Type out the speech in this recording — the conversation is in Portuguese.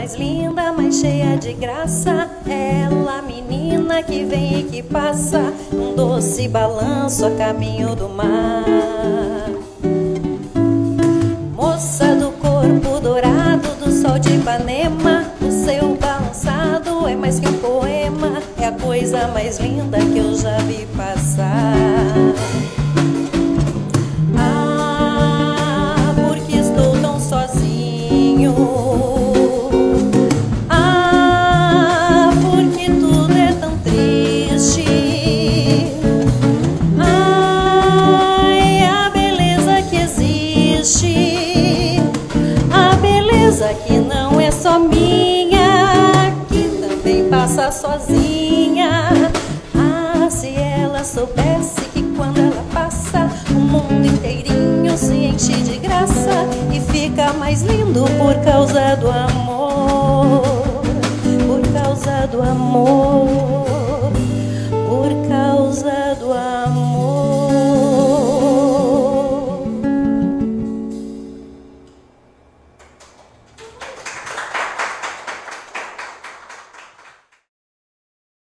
mais linda, mais cheia de graça. Ela, menina que vem e que passa, um doce balanço a caminho do mar. Moça do corpo dourado do sol de Ipanema, o seu balançado é mais que um poema, é a coisa mais linda que eu já vi passar. Beleza que não é só minha, que também passa sozinha. Ah, se ela soubesse que quando ela passa, o mundo inteirinho se enche de graça e fica mais lindo por causa do amor, por causa do amor.